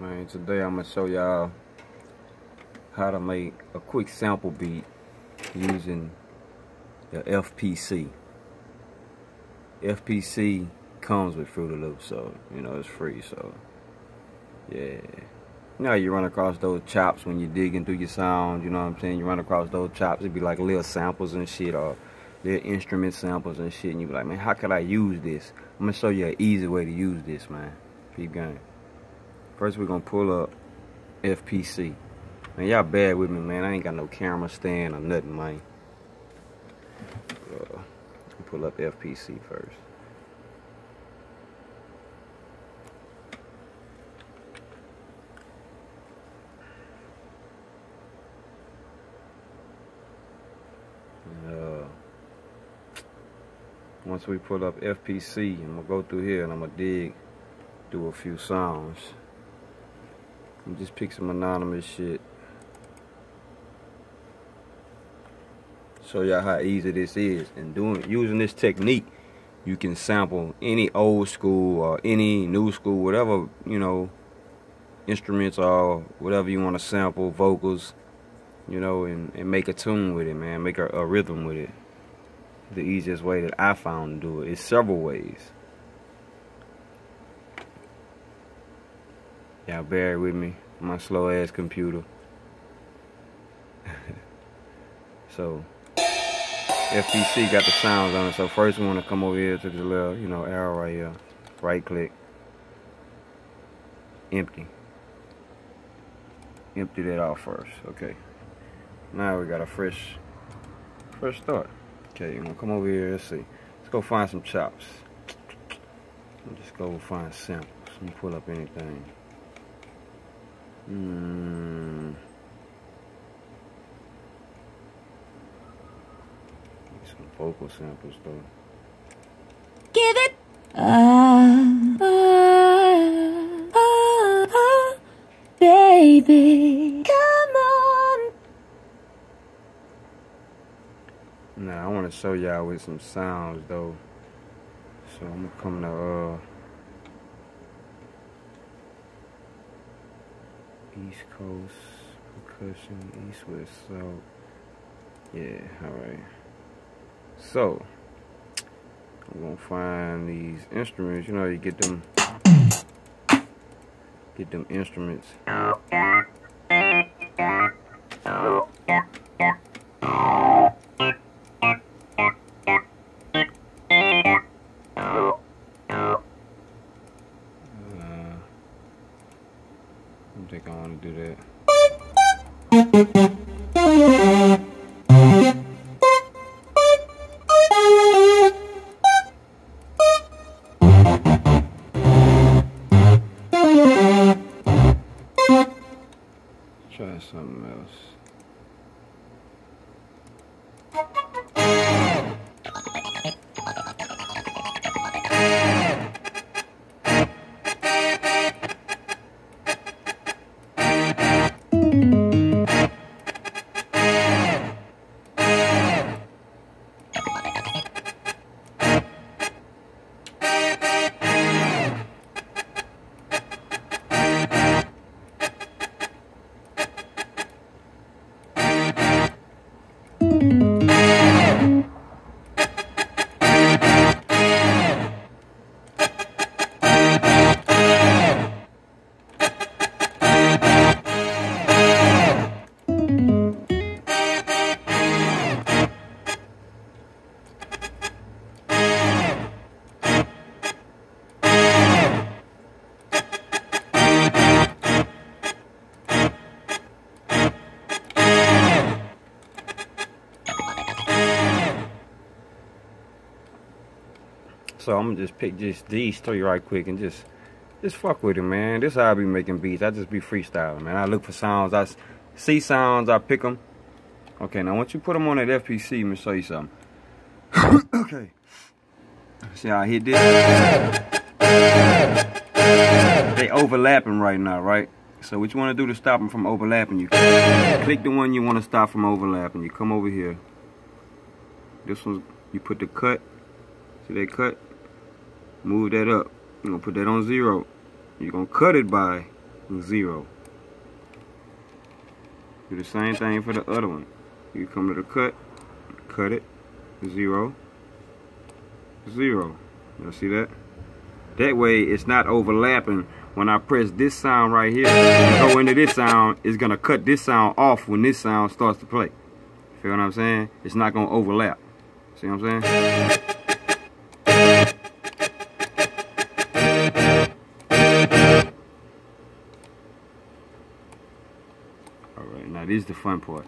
Man, today I'm gonna show y'all how to make a quick sample beat using the FPC. FPC comes with Fruity Loops, so you know it's free. So yeah, you you run across those chops when you're digging through your sound. You know what I'm saying? You run across those chops, it'd be like little samples and shit, or little instrument samples and shit, and you be like, man, how could I use this? I'm gonna show you an easy way to use this, man. Keep going. First, we're gonna pull up FPC. Man, y'all bad with me, man. I ain't got no camera stand or nothing, man. Uh, pull up FPC first. Uh, once we pull up FPC, I'm gonna go through here and I'm gonna dig do a few sounds. Just pick some anonymous shit. Show y'all how easy this is. And doing using this technique, you can sample any old school or any new school, whatever, you know, instruments or whatever you want to sample, vocals, you know, and, and make a tune with it, man. Make a, a rhythm with it. The easiest way that I found to do it is several ways. Y'all bear with me, my slow ass computer. so, FPC got the sounds on it. So first we want to come over here to the little, you know, arrow right here. Right click. Empty. Empty that out first. Okay. Now we got a fresh, fresh start. Okay, I'm gonna come over here. Let's see. Let's go find some chops. Let's just go find samples. Let me pull up anything. Hmm. Some vocal samples though. Give it. Ah, ah, ah, baby, come on. Now I want to show y'all with some sounds though. So I'm come to uh East Coast percussion, East West South. Yeah, alright. So I'm gonna find these instruments, you know you get them get them instruments. Try something else. So I'm gonna just pick just these three right quick and just just fuck with it, man. This how I be making beats. I just be freestyling, man. I look for sounds. I see sounds. I pick them. Okay, now once you put them on that FPC, let me show you something. okay. See how I hit this? They overlapping right now, right? So what you want to do to stop them from overlapping, you click the one you want to stop from overlapping. You come over here. This one, you put the cut. See that cut? Move that up. You're gonna put that on zero. You're gonna cut it by zero. Do the same thing for the other one. You come to the cut, cut it, zero, zero. You see that? That way it's not overlapping. When I press this sound right here go into this sound, it's gonna cut this sound off when this sound starts to play. Feel what I'm saying? It's not gonna overlap. See what I'm saying? The fun part.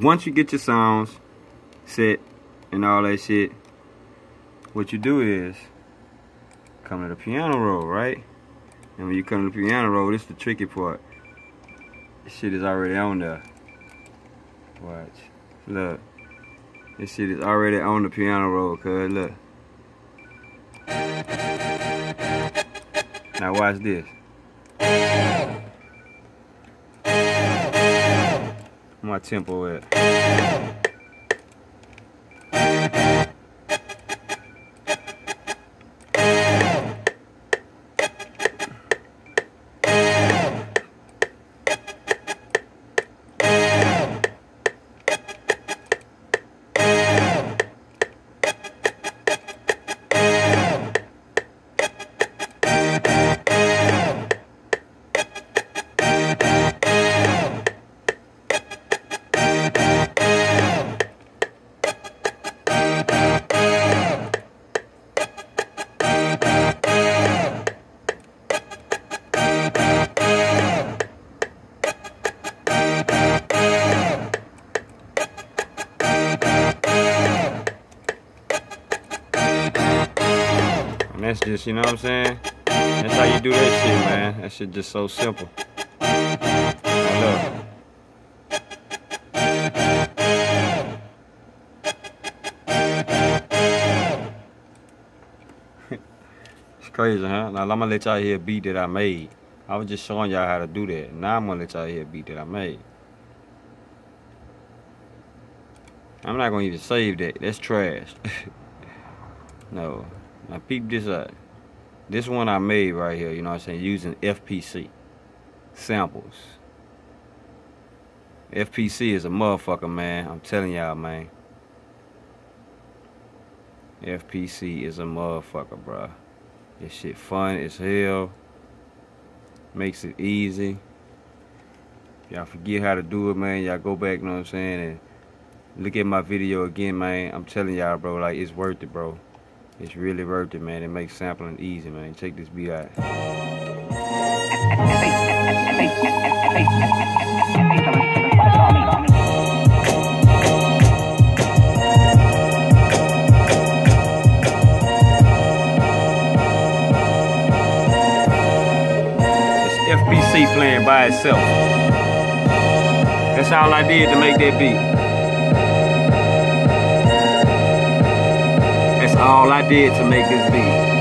Once you get your sounds set and all that shit, what you do is come to the piano roll, right? And when you come to the piano roll, this is the tricky part. This shit is already on there. Watch. Look. This shit is already on the piano roll, cuz look. Now watch this. My tempo at. Just, you know what I'm saying? That's how you do that shit, man. That shit just so simple. Now it's crazy, huh? Now I'm gonna let y'all hear a beat that I made. I was just showing y'all how to do that. Now I'm gonna let y'all hear a beat that I made. I'm not gonna even save that. That's trash. no. Now peep this up. This one I made right here, you know what I'm saying, using FPC samples. FPC is a motherfucker, man. I'm telling y'all, man. FPC is a motherfucker, bro. This shit fun as hell. Makes it easy. Y'all forget how to do it, man. Y'all go back, you know what I'm saying, and look at my video again, man. I'm telling y'all, bro, like, it's worth it, bro. It's really worth it, man. It makes sampling easy, man. Check this beat out. It's FPC playing by itself. That's all I did to make that beat. All I did to make this beat.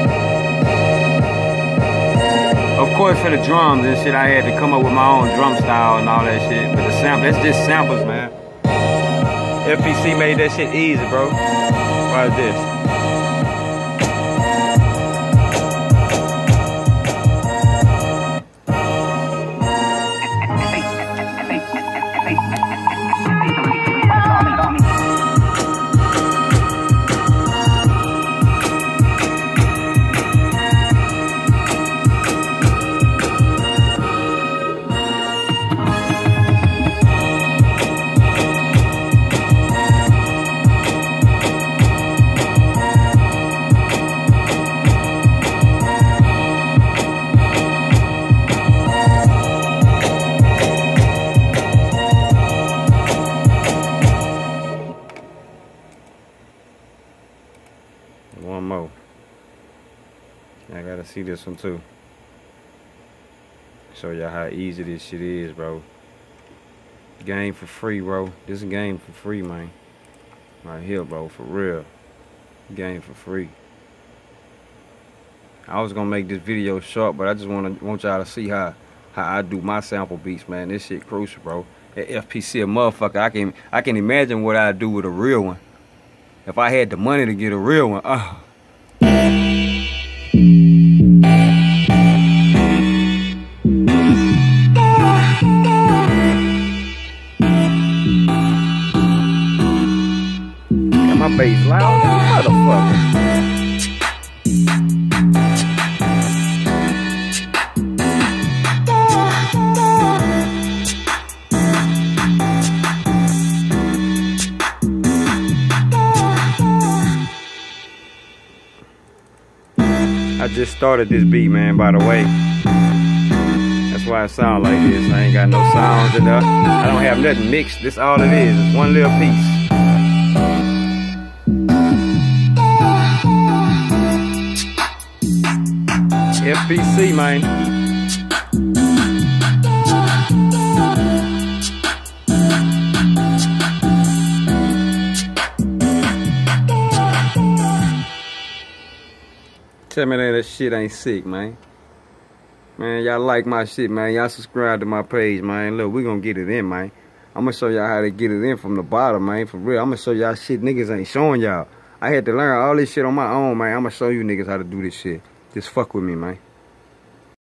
Of course, for the drums and shit, I had to come up with my own drum style and all that shit. But the sample, that's just samples, man. FPC made that shit easy, bro. Watch this. See this one too. Show y'all how easy this shit is, bro. Game for free, bro. This is game for free, man. Right here, bro, for real. Game for free. I was gonna make this video short, but I just wanna want y'all to see how how I do my sample beats, man. This shit crucial, bro. That FPC a motherfucker. I can I can imagine what I'd do with a real one. If I had the money to get a real one, oh. bass loud as a motherfucker. I just started this beat, man, by the way. That's why it sound like this. I ain't got no sounds in there. I don't have nothing mixed. This all it is. It's one little piece. FPC, man. Tell me that that shit ain't sick, man. Man, y'all like my shit, man. Y'all subscribe to my page, man. Look, we gonna get it in, man. I'm gonna show y'all how to get it in from the bottom, man. For real. I'm gonna show y'all shit niggas ain't showing y'all. I had to learn all this shit on my own, man. I'm gonna show you niggas how to do this shit. Just fuck with me, man.